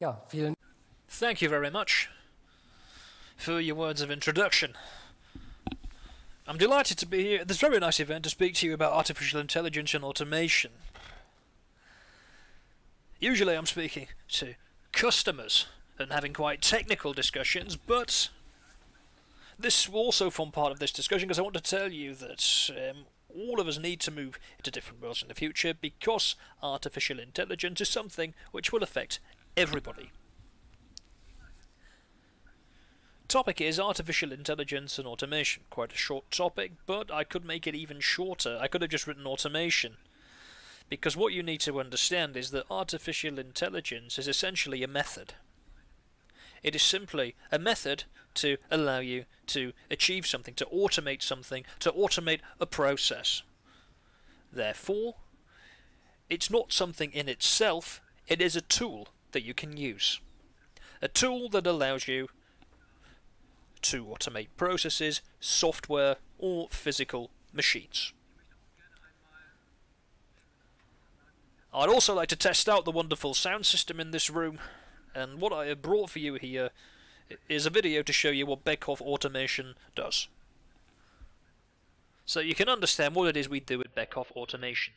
Ja, vielen Thank you very much for your words of introduction. I'm delighted to be here at this very nice event to speak to you about artificial intelligence and automation. Usually I'm speaking to customers and having quite technical discussions, but this will also form part of this discussion because I want to tell you that um, all of us need to move into different worlds in the future because artificial intelligence is something which will affect everybody. Topic is artificial intelligence and automation. Quite a short topic, but I could make it even shorter. I could have just written automation. Because what you need to understand is that artificial intelligence is essentially a method. It is simply a method to allow you to achieve something, to automate something, to automate a process. Therefore, it's not something in itself, it is a tool that you can use. A tool that allows you to automate processes, software, or physical machines. I'd also like to test out the wonderful sound system in this room, and what I have brought for you here is a video to show you what Beckhoff automation does. So you can understand what it is we do with Beckhoff automation.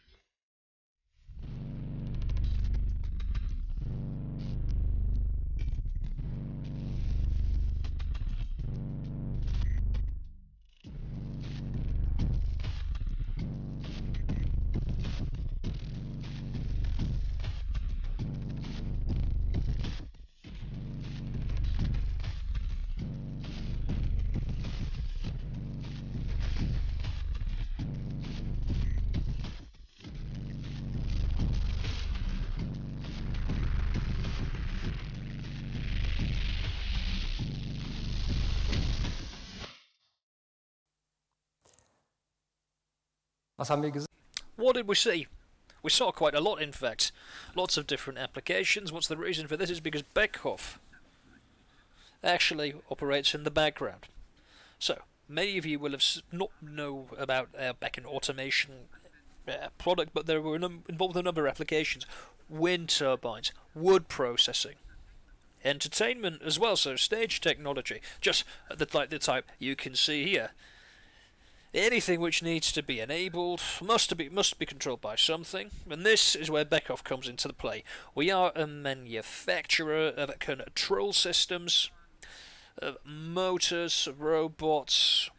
What did we see? We saw quite a lot, in fact. Lots of different applications. What's the reason for this? Is because Beckhoff actually operates in the background. So, many of you will have not know about our Beckhoff automation uh, product, but there were involved a number of applications. Wind turbines, wood processing, entertainment as well, so stage technology, just the, like the type you can see here. Anything which needs to be enabled must be must be controlled by something, and this is where Beckhoff comes into the play. We are a manufacturer of control systems, motors, robots,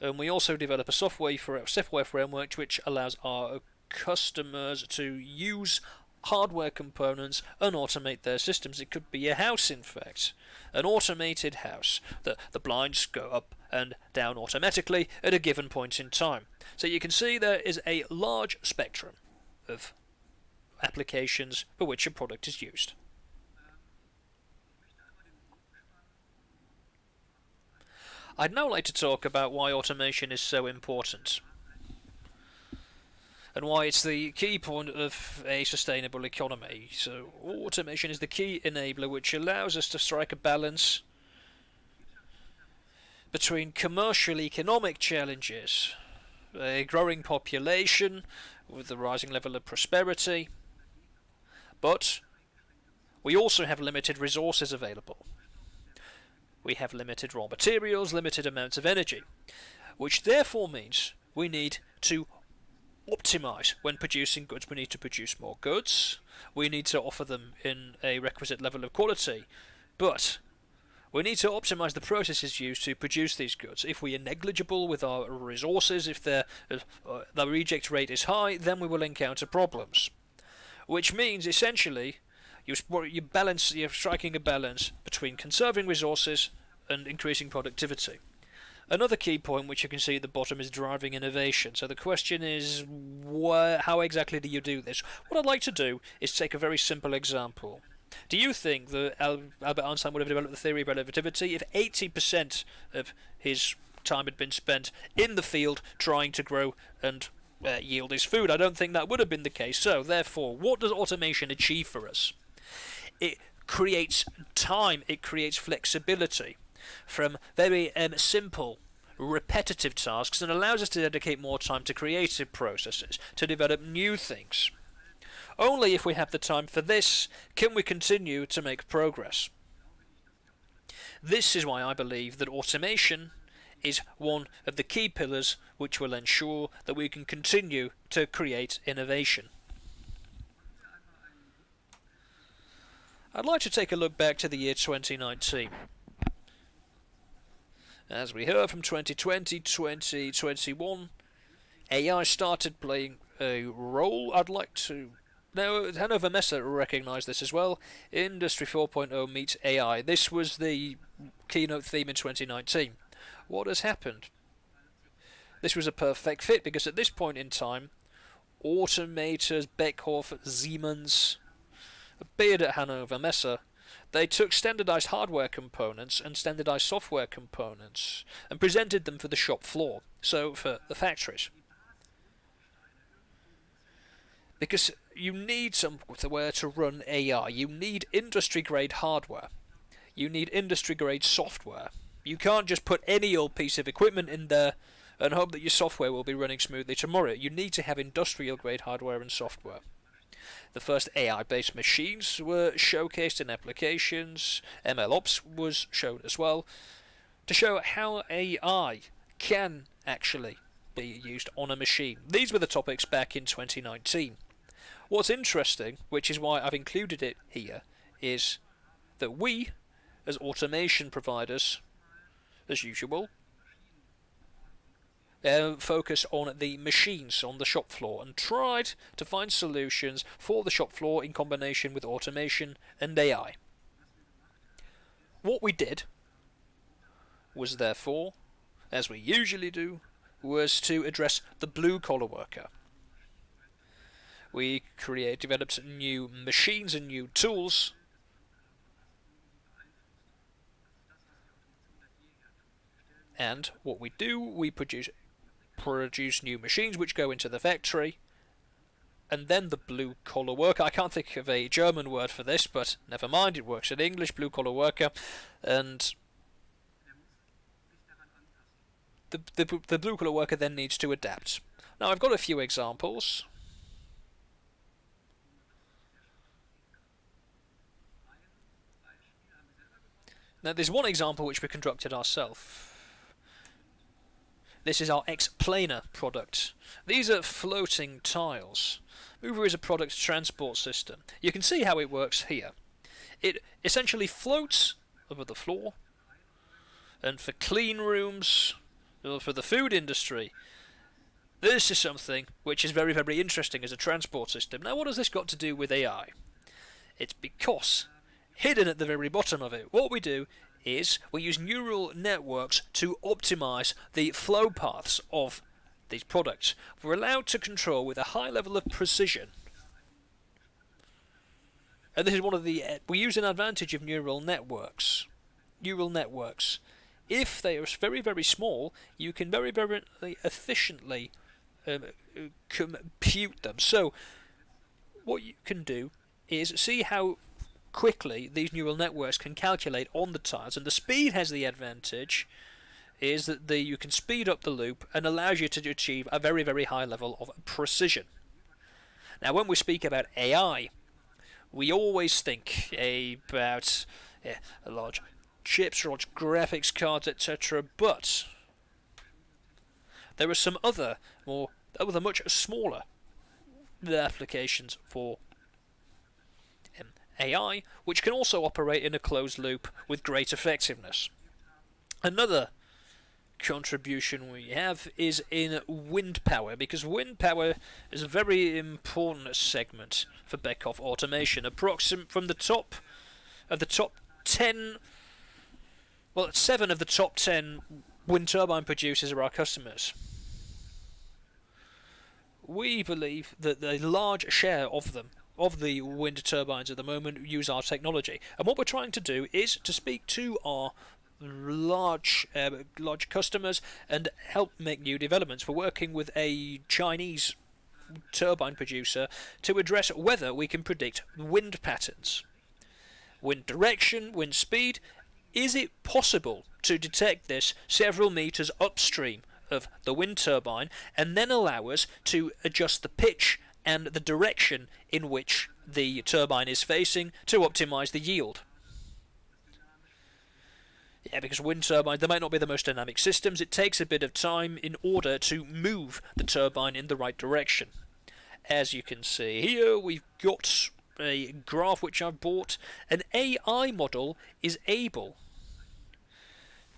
and we also develop a software for a software framework which allows our customers to use hardware components and automate their systems. It could be a house, in fact, an automated house. The, the blinds go up and down automatically at a given point in time. So you can see there is a large spectrum of applications for which a product is used. I'd now like to talk about why automation is so important and why it's the key point of a sustainable economy. So automation is the key enabler which allows us to strike a balance between commercial economic challenges, a growing population with the rising level of prosperity, but we also have limited resources available. We have limited raw materials, limited amounts of energy, which therefore means we need to optimize when producing goods. We need to produce more goods, we need to offer them in a requisite level of quality, but we need to optimize the processes used to produce these goods. If we are negligible with our resources, if the, uh, the reject rate is high, then we will encounter problems. Which means, essentially, you, you balance, you're striking a balance between conserving resources and increasing productivity. Another key point which you can see at the bottom is driving innovation. So the question is, how exactly do you do this? What I'd like to do is take a very simple example. Do you think that Albert Einstein would have developed the theory of relativity if 80% of his time had been spent in the field trying to grow and uh, yield his food? I don't think that would have been the case. So, therefore, what does automation achieve for us? It creates time, it creates flexibility from very um, simple repetitive tasks and allows us to dedicate more time to creative processes, to develop new things. Only if we have the time for this can we continue to make progress. This is why I believe that automation is one of the key pillars which will ensure that we can continue to create innovation. I'd like to take a look back to the year 2019. As we heard from 2020, 2021, AI started playing a role. I'd like to now, Hannover Messe recognised this as well. Industry 4.0 meets AI. This was the keynote theme in 2019. What has happened? This was a perfect fit because at this point in time, automators, Beckhoff, Siemens, appeared at Hannover Messe. They took standardized hardware components and standardized software components and presented them for the shop floor, so for the factories. Because you need somewhere to run AI. You need industry grade hardware. You need industry grade software. You can't just put any old piece of equipment in there and hope that your software will be running smoothly tomorrow. You need to have industrial grade hardware and software. The first AI based machines were showcased in applications, MLOps was shown as well, to show how AI can actually be used on a machine. These were the topics back in 2019. What's interesting, which is why I've included it here, is that we, as automation providers, as usual, uh, focus on the machines on the shop floor and tried to find solutions for the shop floor in combination with automation and AI. What we did was therefore, as we usually do, was to address the blue collar worker we create developed new machines and new tools and what we do we produce produce new machines which go into the factory and then the blue collar worker I can't think of a German word for this but never mind it works in English blue collar worker and the, the, the blue collar worker then needs to adapt now I've got a few examples Now there's one example which we constructed ourselves. This is our XPlanar product. These are floating tiles. Mover is a product transport system. You can see how it works here. It essentially floats over the floor and for clean rooms, for the food industry, this is something which is very, very interesting as a transport system. Now, what has this got to do with AI? It's because hidden at the very bottom of it. What we do is we use neural networks to optimize the flow paths of these products. We're allowed to control with a high level of precision. And this is one of the uh, we use an advantage of neural networks. Neural networks. If they are very very small, you can very very efficiently um, compute them. So what you can do is see how quickly these neural networks can calculate on the tiles, and the speed has the advantage is that the, you can speed up the loop and allows you to achieve a very very high level of precision. Now when we speak about AI, we always think about yeah, large chips, large graphics cards, etc. But there are some other more other much smaller applications for AI, which can also operate in a closed loop with great effectiveness. Another contribution we have is in wind power, because wind power is a very important segment for Beckhoff automation. Approximate from the top of the top 10, well, seven of the top 10 wind turbine producers are our customers. We believe that a large share of them of the wind turbines at the moment use our technology. And what we're trying to do is to speak to our large uh, large customers and help make new developments. We're working with a Chinese turbine producer to address whether we can predict wind patterns, wind direction, wind speed. Is it possible to detect this several meters upstream of the wind turbine and then allow us to adjust the pitch and the direction in which the turbine is facing to optimize the yield. Yeah, because wind turbines, they might not be the most dynamic systems. It takes a bit of time in order to move the turbine in the right direction. As you can see here, we've got a graph which I've bought. An AI model is able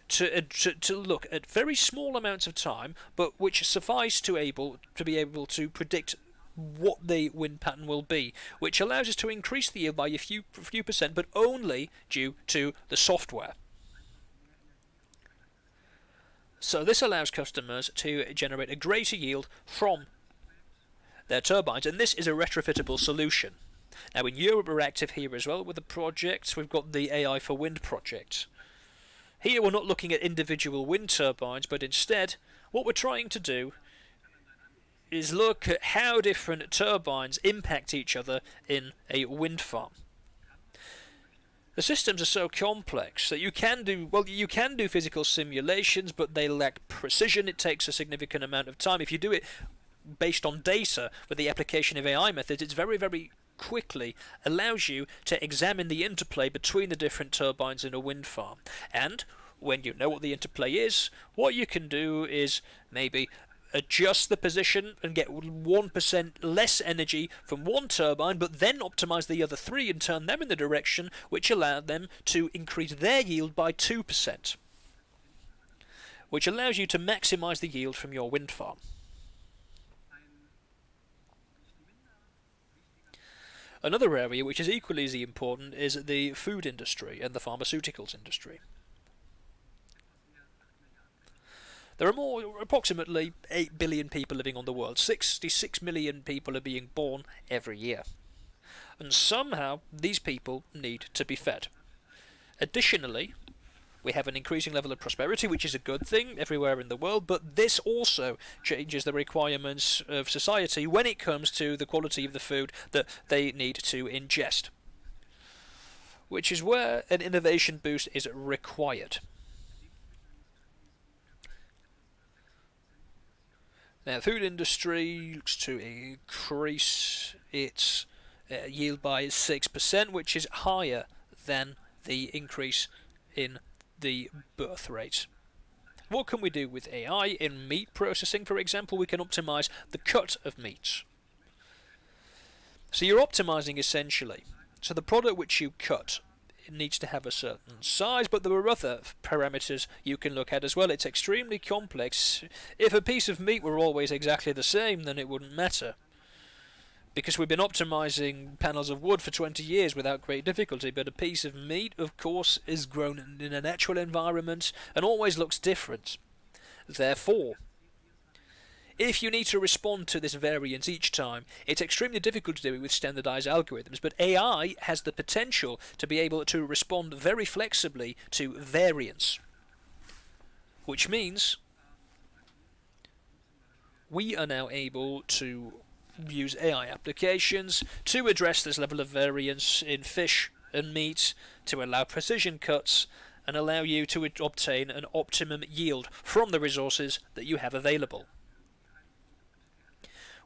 to, uh, to, to look at very small amounts of time, but which suffice to able to be able to predict what the wind pattern will be, which allows us to increase the yield by a few few percent, but only due to the software. So this allows customers to generate a greater yield from their turbines, and this is a retrofittable solution. Now in Europe we're active here as well with the projects. We've got the AI for Wind project. Here we're not looking at individual wind turbines, but instead what we're trying to do is look at how different turbines impact each other in a wind farm. The systems are so complex that you can do well you can do physical simulations but they lack precision. It takes a significant amount of time. If you do it based on data with the application of AI methods it's very very quickly allows you to examine the interplay between the different turbines in a wind farm. And when you know what the interplay is what you can do is maybe adjust the position and get 1% less energy from one turbine, but then optimize the other three and turn them in the direction which allowed them to increase their yield by 2%, which allows you to maximize the yield from your wind farm. Another area which is equally as important is the food industry and the pharmaceuticals industry. There are more, approximately 8 billion people living on the world. 66 million people are being born every year. And somehow these people need to be fed. Additionally, we have an increasing level of prosperity, which is a good thing everywhere in the world, but this also changes the requirements of society when it comes to the quality of the food that they need to ingest. Which is where an innovation boost is required. Now, food industry looks to increase its uh, yield by 6%, which is higher than the increase in the birth rate. What can we do with AI? In meat processing, for example, we can optimize the cut of meat. So you're optimizing essentially. So the product which you cut needs to have a certain size, but there are other parameters you can look at as well. It's extremely complex. If a piece of meat were always exactly the same, then it wouldn't matter. Because we've been optimizing panels of wood for 20 years without great difficulty, but a piece of meat, of course, is grown in a natural environment and always looks different. Therefore, if you need to respond to this variance each time, it's extremely difficult to do it with standardized algorithms, but AI has the potential to be able to respond very flexibly to variance. Which means we are now able to use AI applications to address this level of variance in fish and meat to allow precision cuts and allow you to obtain an optimum yield from the resources that you have available.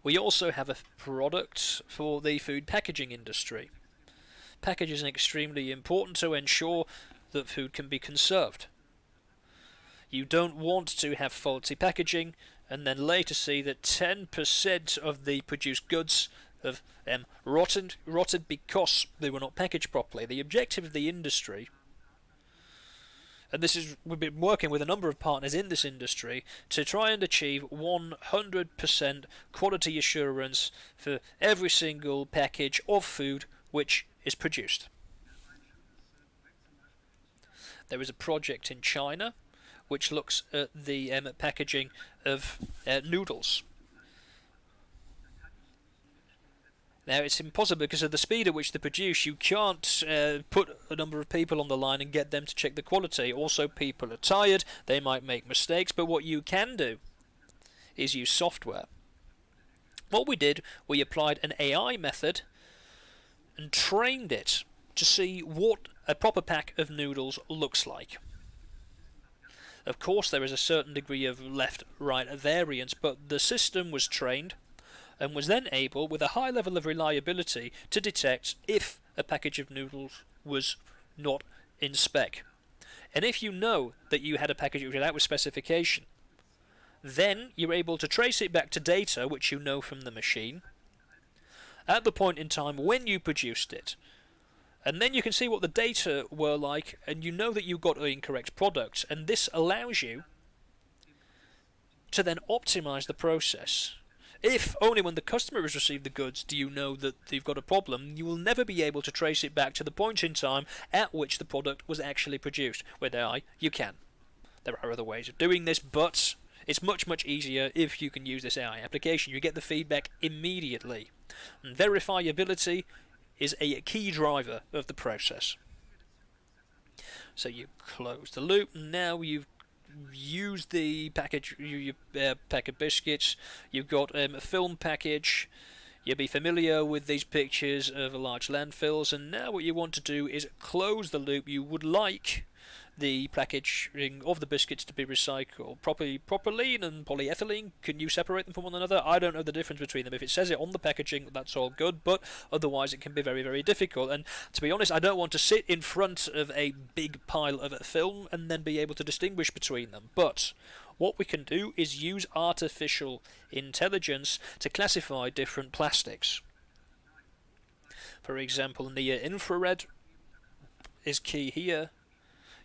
We also have a product for the food packaging industry. Packaging is extremely important to ensure that food can be conserved. You don't want to have faulty packaging and then later see that 10% of the produced goods have um, rotten, rotted because they were not packaged properly. The objective of the industry and this is we've been working with a number of partners in this industry to try and achieve 100% quality assurance for every single package of food which is produced. There is a project in China which looks at the um, packaging of uh, noodles Now, it's impossible because of the speed at which they produce. You can't uh, put a number of people on the line and get them to check the quality. Also, people are tired, they might make mistakes, but what you can do is use software. What we did, we applied an AI method and trained it to see what a proper pack of noodles looks like. Of course, there is a certain degree of left right variance, but the system was trained and was then able, with a high level of reliability, to detect if a package of noodles was not in spec. And if you know that you had a package without with specification, then you're able to trace it back to data which you know from the machine at the point in time when you produced it. And then you can see what the data were like, and you know that you got an incorrect product. And this allows you to then optimize the process. If only when the customer has received the goods do you know that they've got a problem, you will never be able to trace it back to the point in time at which the product was actually produced. With AI, you can. There are other ways of doing this, but it's much, much easier if you can use this AI application. You get the feedback immediately. And verifiability is a key driver of the process. So you close the loop, now you've used the package, you, uh, pack of biscuits, you've got um, a film package, you'll be familiar with these pictures of large landfills, and now what you want to do is close the loop. You would like the packaging of the biscuits to be recycled. Properly, propylene and polyethylene, can you separate them from one another? I don't know the difference between them. If it says it on the packaging, that's all good, but otherwise it can be very, very difficult. And to be honest, I don't want to sit in front of a big pile of film and then be able to distinguish between them. But what we can do is use artificial intelligence to classify different plastics. For example, near infrared is key here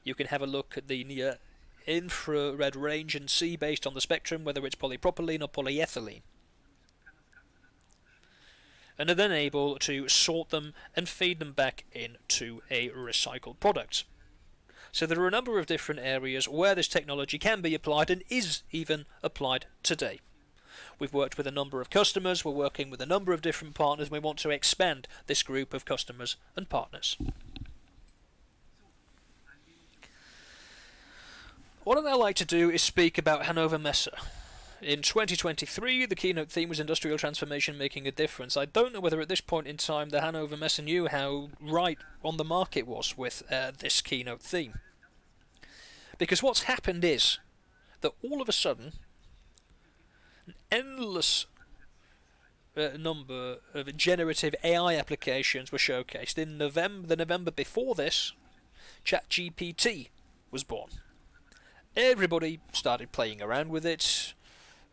you can have a look at the near infrared range and see based on the spectrum whether it's polypropylene or polyethylene. And are then able to sort them and feed them back into a recycled product. So there are a number of different areas where this technology can be applied and is even applied today. We've worked with a number of customers, we're working with a number of different partners, and we want to expand this group of customers and partners. What I'd like to do is speak about Hannover Messe. In 2023, the keynote theme was Industrial Transformation Making a Difference. I don't know whether at this point in time the Hannover Messe knew how right on the mark it was with uh, this keynote theme. Because what's happened is that all of a sudden, an endless uh, number of generative AI applications were showcased. In November, the November before this, ChatGPT was born everybody started playing around with it.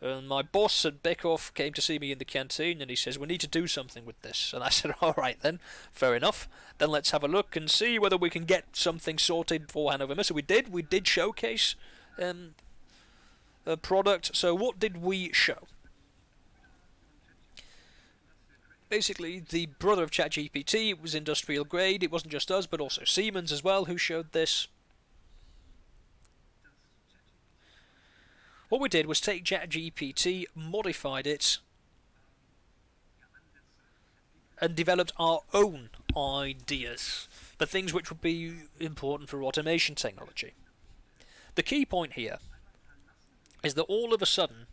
And my boss at Beckhoff came to see me in the canteen and he says, We need to do something with this. And I said, Alright then, fair enough. Then let's have a look and see whether we can get something sorted for Hannover Messe. We did, we did showcase um, a product. So, what did we show? Basically, the brother of ChatGPT was industrial grade. It wasn't just us, but also Siemens as well, who showed this. What we did was take ChatGPT, modified it, and developed our own ideas for things which would be important for automation technology. The key point here is that all of a sudden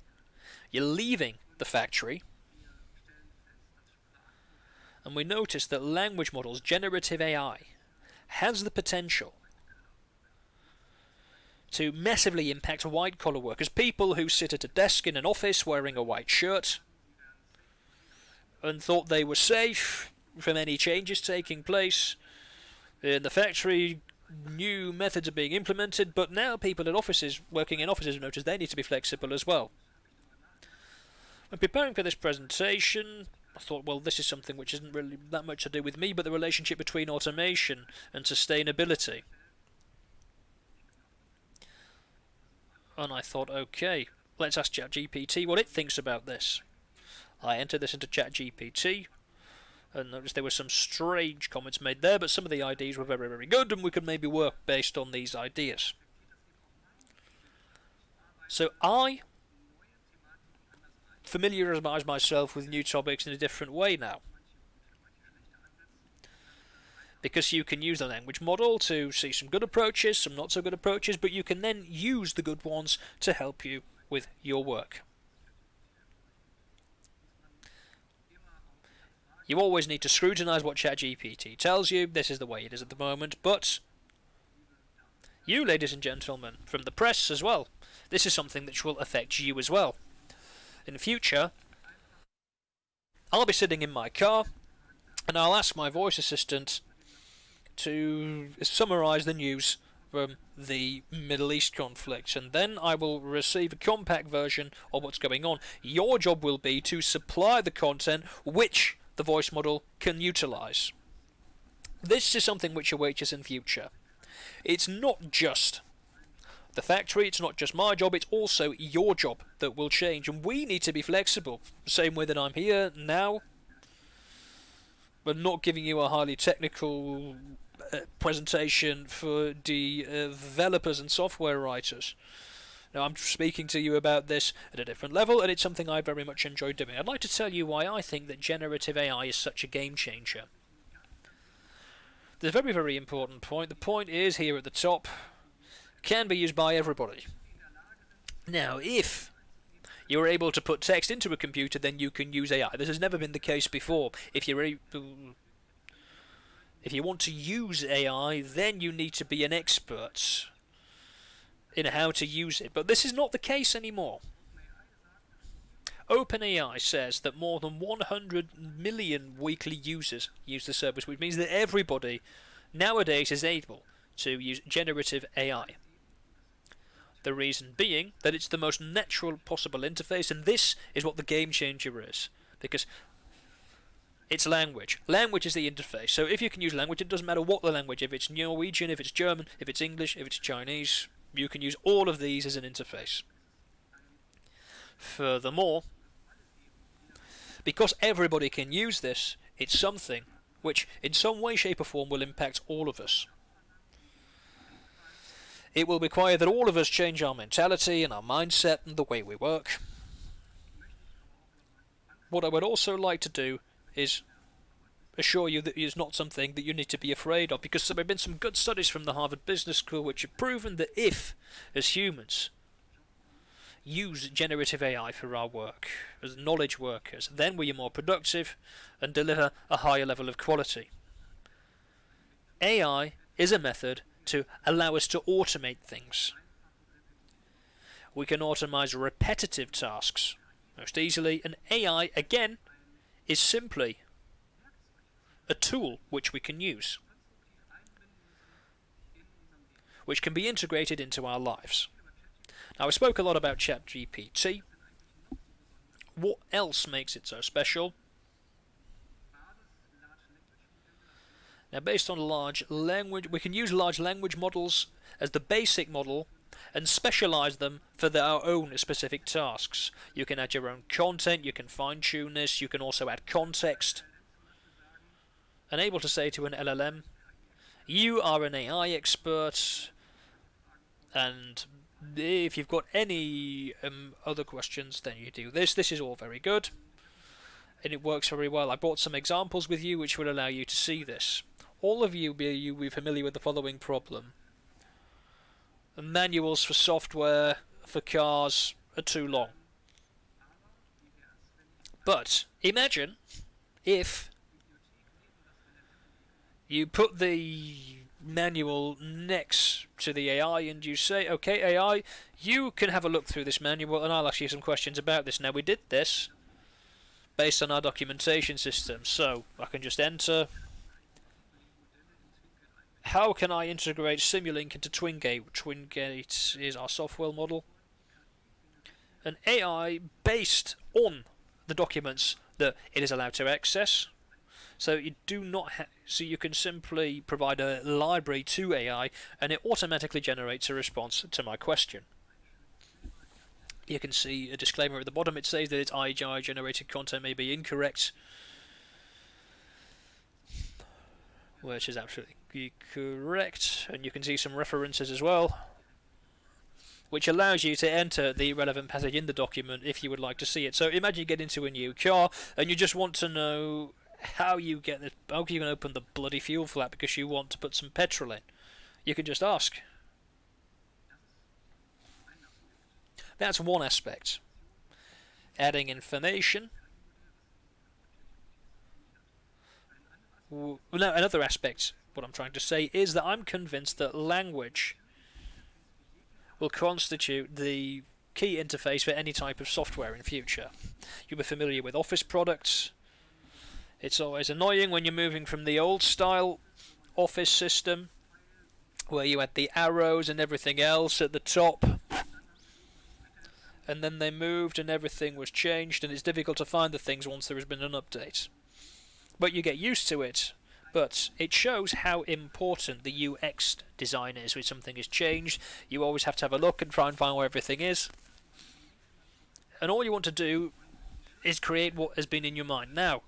you're leaving the factory and we notice that language models, generative AI, has the potential to massively impact white collar workers, people who sit at a desk in an office wearing a white shirt and thought they were safe from any changes taking place in the factory. New methods are being implemented, but now people in offices, working in offices, notice they need to be flexible as well. When preparing for this presentation, I thought, well, this is something which isn't really that much to do with me, but the relationship between automation and sustainability. And I thought, okay, let's ask ChatGPT what it thinks about this. I entered this into ChatGPT and noticed there were some strange comments made there, but some of the ideas were very, very good, and we could maybe work based on these ideas. So I familiarise myself with new topics in a different way now because you can use the language model to see some good approaches, some not so good approaches, but you can then use the good ones to help you with your work. You always need to scrutinize what ChatGPT tells you. This is the way it is at the moment, but you, ladies and gentlemen, from the press as well, this is something that will affect you as well. In the future, I'll be sitting in my car and I'll ask my voice assistant to summarize the news from the Middle East conflict, and then I will receive a compact version of what's going on. Your job will be to supply the content which the voice model can utilize. This is something which awaits us in future. It's not just the factory, it's not just my job, it's also your job that will change, and we need to be flexible. Same way that I'm here now, but not giving you a highly technical presentation for uh, developers and software writers. Now, I'm speaking to you about this at a different level, and it's something I very much enjoy doing. I'd like to tell you why I think that generative AI is such a game changer. A very, very important point. The point is here at the top can be used by everybody. Now, if you're able to put text into a computer, then you can use AI. This has never been the case before. If you're able, if you want to use AI, then you need to be an expert in how to use it. But this is not the case anymore. OpenAI says that more than 100 million weekly users use the service, which means that everybody nowadays is able to use generative AI. The reason being that it's the most natural possible interface, and this is what the game changer is. Because it's language. Language is the interface. So if you can use language, it doesn't matter what the language. If it's Norwegian, if it's German, if it's English, if it's Chinese, you can use all of these as an interface. Furthermore, because everybody can use this, it's something which in some way, shape or form will impact all of us. It will require that all of us change our mentality and our mindset and the way we work. What I would also like to do is assure you that it is not something that you need to be afraid of because there have been some good studies from the Harvard Business School which have proven that if, as humans, use generative AI for our work as knowledge workers, then we are more productive and deliver a higher level of quality. AI is a method to allow us to automate things. We can automate repetitive tasks most easily, and AI, again, is simply a tool which we can use, which can be integrated into our lives. Now, I spoke a lot about ChatGPT. What else makes it so special? Now based on large language, we can use large language models as the basic model and specialize them for their own specific tasks. You can add your own content, you can fine tune this, you can also add context. And able to say to an LLM, you are an AI expert, and if you've got any um, other questions, then you do this. This is all very good, and it works very well. I brought some examples with you which will allow you to see this all of you be you be familiar with the following problem. Manuals for software for cars are too long. But imagine if you put the manual next to the AI and you say, okay, AI, you can have a look through this manual and I'll ask you some questions about this. Now, we did this based on our documentation system, so I can just enter how can I integrate Simulink into TwinCAT? TwinCAT is our software model. An AI based on the documents that it is allowed to access. So you do not so you can simply provide a library to AI and it automatically generates a response to my question. You can see a disclaimer at the bottom. It says that its AI generated content may be incorrect, which is absolutely correct, and you can see some references as well, which allows you to enter the relevant passage in the document if you would like to see it. So imagine you get into a new car and you just want to know how you get the how you can open the bloody fuel flap because you want to put some petrol in. You can just ask. That's one aspect. Adding information. No, another aspect what I'm trying to say is that I'm convinced that language will constitute the key interface for any type of software in future. You'll be familiar with Office products, It's always annoying when you're moving from the old style office system where you had the arrows and everything else at the top and then they moved and everything was changed and it's difficult to find the things once there has been an update. But you get used to it. But it shows how important the UX design is when something is changed. You always have to have a look and try and find where everything is. And all you want to do is create what has been in your mind. Now,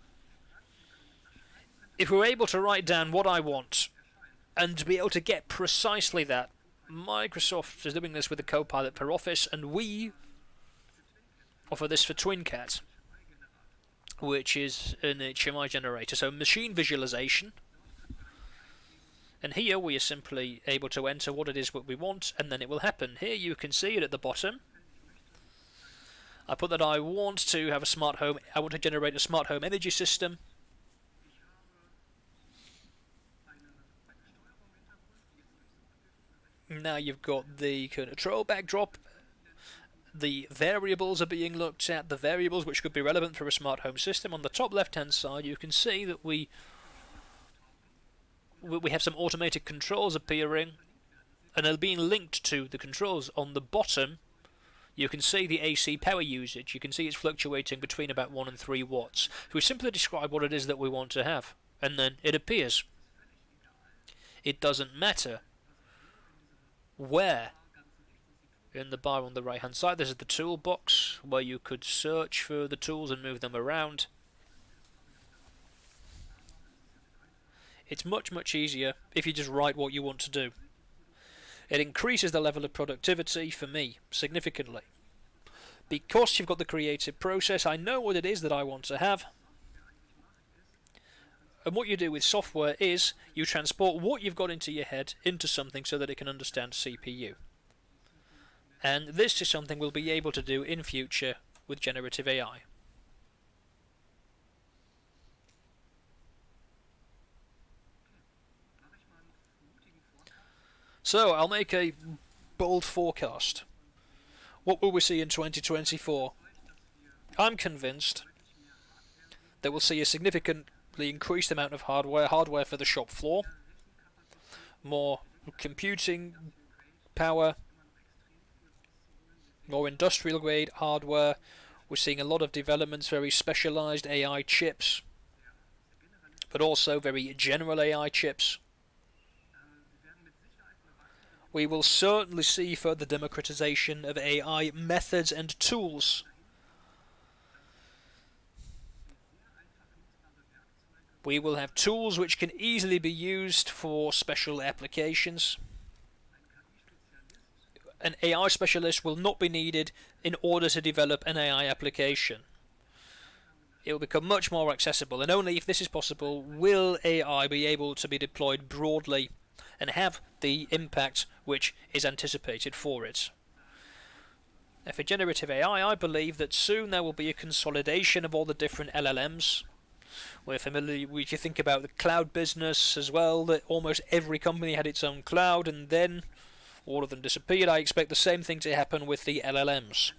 if we're able to write down what I want and to be able to get precisely that, Microsoft is doing this with the Copilot for Office, and we offer this for TwinCAT, which is an HMI generator. So machine visualization. And here we are simply able to enter what it is what we want, and then it will happen. Here you can see it at the bottom. I put that I want to have a smart home, I want to generate a smart home energy system. Now you've got the control backdrop the variables are being looked at, the variables which could be relevant for a smart home system. On the top left hand side you can see that we we have some automated controls appearing and they're being linked to the controls. On the bottom you can see the AC power usage. You can see it's fluctuating between about 1 and 3 watts. So we simply describe what it is that we want to have and then it appears. It doesn't matter where in the bar on the right hand side. This is the toolbox where you could search for the tools and move them around. It's much much easier if you just write what you want to do. It increases the level of productivity for me significantly. Because you've got the creative process I know what it is that I want to have. And what you do with software is you transport what you've got into your head into something so that it can understand CPU and this is something we'll be able to do in future with generative AI. So I'll make a bold forecast. What will we see in 2024? I'm convinced that we'll see a significantly increased amount of hardware, hardware for the shop floor, more computing power, more industrial grade hardware. We're seeing a lot of developments, very specialized AI chips, but also very general AI chips. We will certainly see further democratization of AI methods and tools. We will have tools which can easily be used for special applications an AI specialist will not be needed in order to develop an AI application. It will become much more accessible, and only if this is possible will AI be able to be deployed broadly and have the impact which is anticipated for it. Now for generative AI, I believe that soon there will be a consolidation of all the different LLMs. We're familiar, if you think about the cloud business as well, that almost every company had its own cloud, and then all of them disappeared. I expect the same thing to happen with the LLMs.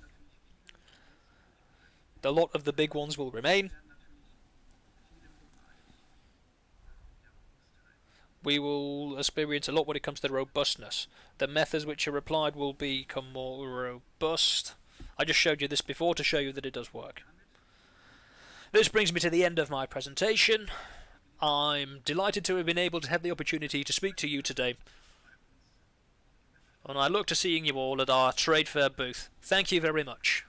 A lot of the big ones will remain. We will experience a lot when it comes to robustness. The methods which are applied will become more robust. I just showed you this before to show you that it does work. This brings me to the end of my presentation. I'm delighted to have been able to have the opportunity to speak to you today and I look to seeing you all at our trade fair booth. Thank you very much.